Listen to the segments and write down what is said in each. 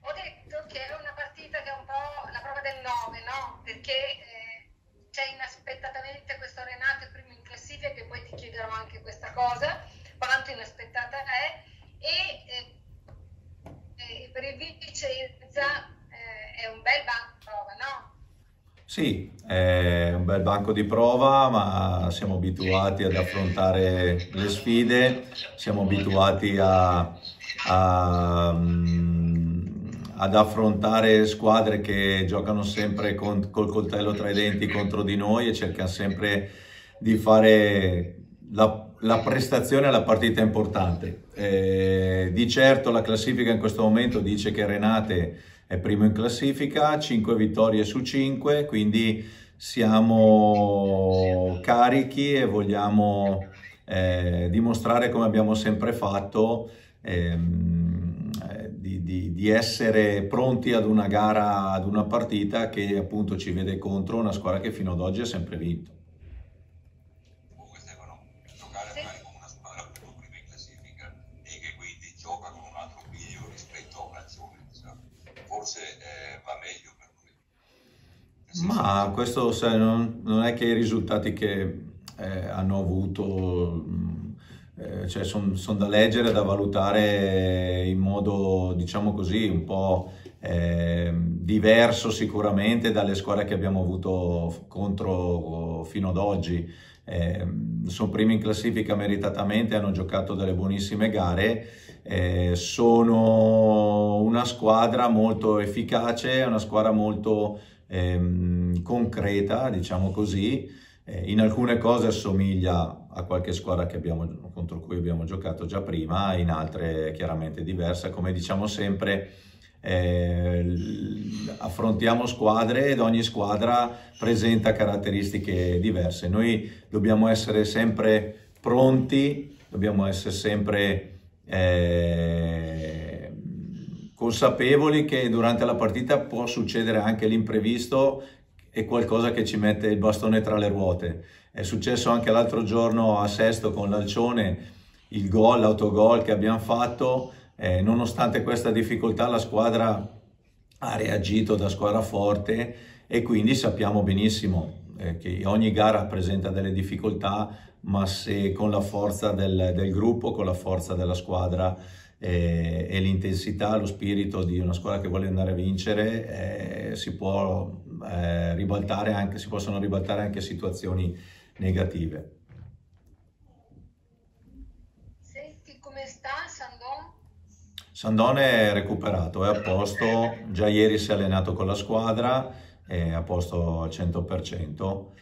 ho detto che è una partita che è un po' la prova del 9, no? Perché eh, c'è inaspettatamente questo Renato primo in classifica, che poi ti chiederò anche questa cosa, quanto inaspettata è, e eh, per il Vicenza eh, è un bel banco di prova, no? Sì, è un bel banco di prova, ma siamo abituati ad affrontare le sfide, siamo abituati a, a, mm, ad affrontare squadre che giocano sempre con, col coltello tra i denti contro di noi e cercano sempre di fare la, la prestazione alla partita importante. Eh, di certo la classifica in questo momento dice che Renate è primo in classifica, 5 vittorie su 5, quindi siamo carichi e vogliamo eh, dimostrare come abbiamo sempre fatto ehm, di, di, essere pronti ad una gara, ad una partita che appunto ci vede contro una squadra che fino ad oggi ha sempre vinto. Ma questo sai, non, non, è che i risultati che eh, hanno avuto, eh, cioè sono son da leggere, da valutare in modo, diciamo così, un po' eh, diverso sicuramente dalle squadre che abbiamo avuto contro fino ad oggi. Eh, sono primi in classifica meritatamente, hanno giocato delle buonissime gare, eh, sono una squadra molto efficace, una squadra molto ehm, concreta, diciamo così, in alcune cose assomiglia a qualche squadra abbiamo, contro cui abbiamo giocato già prima, in altre è chiaramente diversa. Come diciamo sempre, eh, affrontiamo squadre ed ogni squadra presenta caratteristiche diverse. Noi dobbiamo essere sempre pronti, dobbiamo essere sempre eh, consapevoli che durante la partita può succedere anche l'imprevisto e qualcosa che ci mette il bastone tra le ruote. È successo anche l'altro giorno a Sesto con l'Alcione, il gol, l'autogol che abbiamo fatto, eh, nonostante questa difficoltà la squadra ha reagito da squadra forte e quindi sappiamo benissimo eh, che ogni gara presenta delle difficoltà, ma se con la forza del, del gruppo, con la forza della squadra e, e l'intensità, lo spirito di una squadra che vuole andare a vincere, eh, si, può, eh, ribaltare anche, si possono ribaltare anche situazioni negative. Senti come sta Sandon? Sandon è recuperato, è a posto, già ieri si è allenato con la squadra, è a posto al 100%.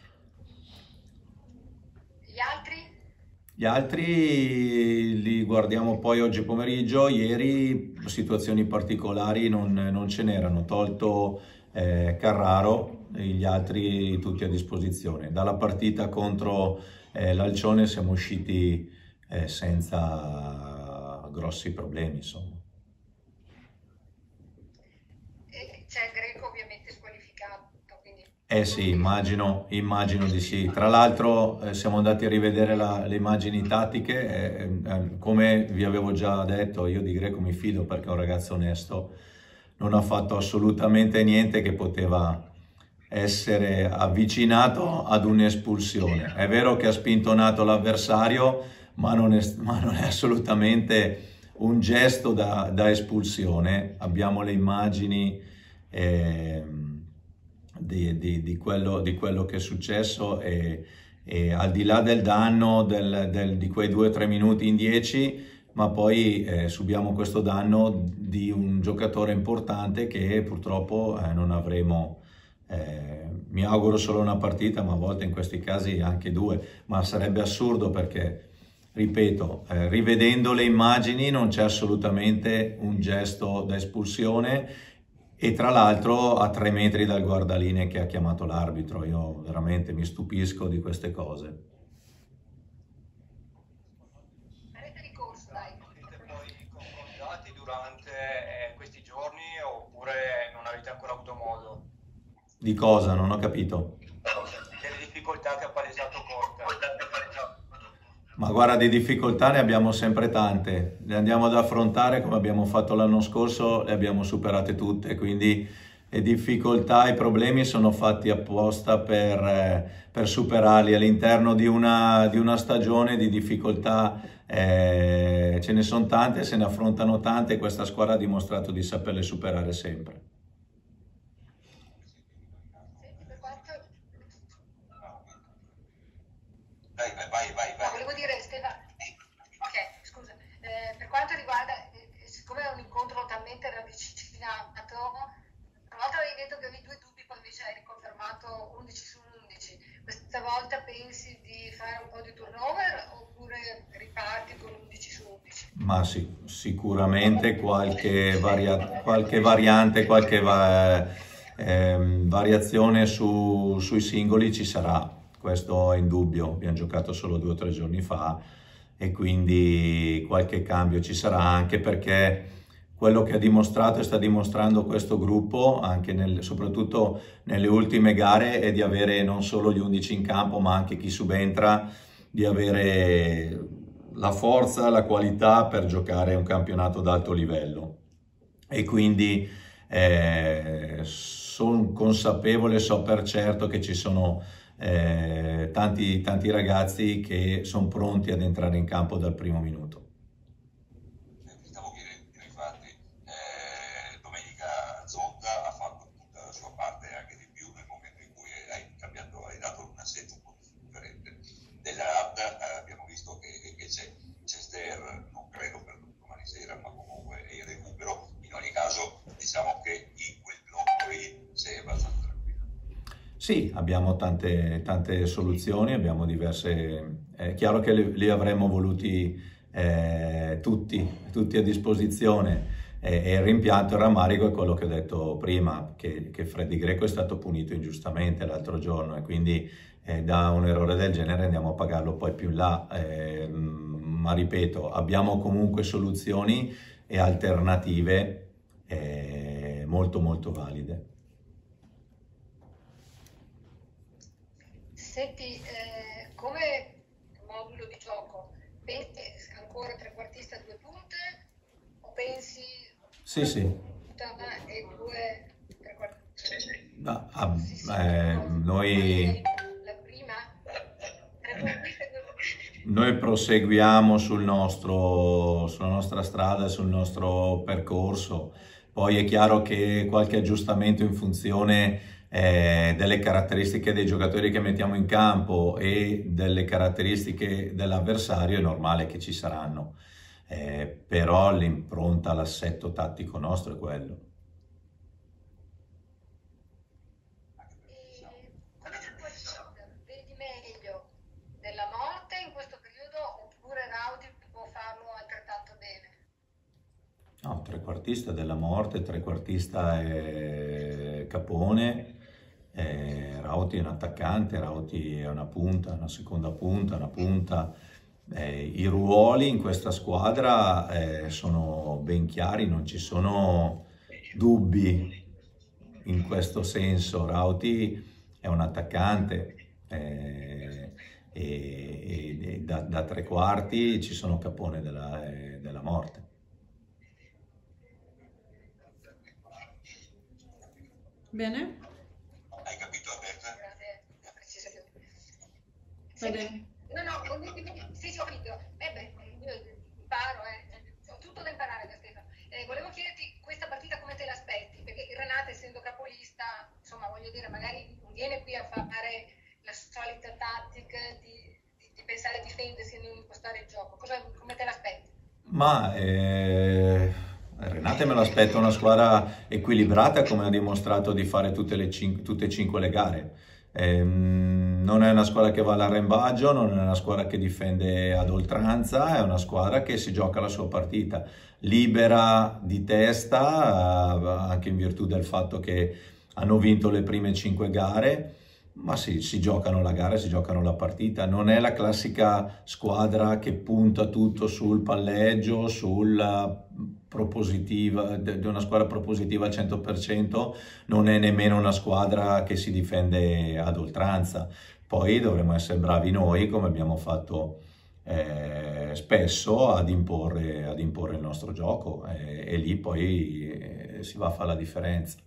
Gli altri li guardiamo poi oggi pomeriggio, ieri situazioni particolari non, non ce n'erano, tolto eh, Carraro, gli altri tutti a disposizione. Dalla partita contro eh, l'Alcione siamo usciti eh, senza grossi problemi, insomma. Eh sì, immagino, immagino di sì. Tra l'altro eh, siamo andati a rivedere la, le immagini tattiche, eh, eh, come vi avevo già detto, io di Greco mi fido perché è un ragazzo onesto, non ha fatto assolutamente niente che poteva essere avvicinato ad un'espulsione. È vero che ha spintonato l'avversario, ma, ma, non è assolutamente un gesto da, da espulsione. Abbiamo le immagini... Eh, di, di, di, quello, di quello, che è successo e, e, al di là del danno del, del, di quei due o tre minuti in dieci, ma poi eh, subiamo questo danno di un giocatore importante che purtroppo eh, non avremo. Eh, mi auguro solo una partita, ma a volte in questi casi anche due, ma sarebbe assurdo perché ripeto, eh, rivedendo le immagini non c'è assolutamente un gesto da espulsione e tra l'altro a tre metri dal guardaline che ha chiamato l'arbitro. Io veramente mi stupisco di queste cose. Avete ricorso, dai. Siete poi confrontati durante eh, questi giorni oppure non avete ancora avuto modo? Di cosa? Non ho capito. Delle difficoltà che ha palesato Corte. Ma guarda, di difficoltà ne abbiamo sempre tante, le andiamo ad affrontare come abbiamo fatto l'anno scorso, le abbiamo superate tutte, quindi le difficoltà, i problemi sono fatti apposta per, eh, per superarli all'interno di una, di una, stagione di difficoltà. Eh, ce ne sono tante, se ne affrontano tante e questa squadra ha dimostrato di saperle superare sempre. questa volta pensi di fare un po' di turnover oppure riparti con 11 su 11? Ma sì, sicuramente qualche, varia, qualche variante, qualche va, eh, variazione su, sui singoli ci sarà, questo è indubbio, abbiamo giocato solo due o tre giorni fa e quindi qualche cambio ci sarà anche perché quello che ha dimostrato e sta dimostrando questo gruppo, nel, soprattutto nelle ultime gare, è di avere non solo gli 11 in campo, ma anche chi subentra, di avere la forza, la qualità per giocare un campionato d'alto livello. E quindi eh, sono consapevole, so per certo che ci sono eh, tanti, tanti ragazzi che sono pronti ad entrare in campo dal primo minuto. Sì, abbiamo tante, tante soluzioni, abbiamo diverse... È chiaro che li, avremmo voluti eh, tutti, tutti, a disposizione e, e, il rimpianto, il rammarico è quello che ho detto prima, che, che Freddy Greco è stato punito ingiustamente l'altro giorno e quindi eh, da un errore del genere andiamo a pagarlo poi più in là. Eh, ma ripeto, abbiamo comunque soluzioni e alternative eh, molto molto valide. Senti, eh, come modulo di gioco, pensi ancora trequartista a due punte o pensi... Sì, sì. E due trequartiste? No, ah, eh, noi... La prima? Noi proseguiamo sul nostro, sulla nostra strada, sul nostro percorso. Poi è chiaro che qualche aggiustamento in funzione eh, delle caratteristiche dei giocatori che mettiamo in campo e delle caratteristiche dell'avversario è normale che ci saranno, eh, però l'impronta, l'assetto tattico nostro è quello. No, trequartista della morte, trequartista è Capone, eh, Rauti è un attaccante, Rauti è una punta, una seconda punta, una punta. Eh, I ruoli in questa squadra eh, sono ben chiari, non ci sono dubbi in questo senso. Rauti è un attaccante eh, e, e da, da, tre quarti ci sono Capone della, eh, della morte. Bene. Sì. No, no, sì, sì, ho capito. Eh beh, io imparo, eh. ho tutto da imparare da Stefano. Eh, volevo chiederti questa partita come te l'aspetti, perché il Renato essendo capolista, insomma, voglio dire, magari non viene qui a fare la solita tattica di, di, di pensare a difendersi e non impostare il gioco. Cosa, come te l'aspetti? Ma eh, Renate me l'aspetto una squadra equilibrata come ha dimostrato di fare tutte, le cin- tutte e cinque le gare. Eh, non è una squadra che va all'arrembaggio, non è una squadra che difende ad oltranza, è una squadra che si gioca la sua partita libera di testa, eh, anche in virtù del fatto che hanno vinto le prime cinque gare, ma sì, si giocano la gara, si giocano la partita. Non è la classica squadra che punta tutto sul palleggio, sulla propositiva, di una squadra propositiva al 100%, non è nemmeno una squadra che si difende ad oltranza. Poi dovremmo essere bravi noi, come abbiamo fatto eh, spesso ad imporre, ad imporre, il nostro gioco e, e lì poi eh, si va a fare la differenza.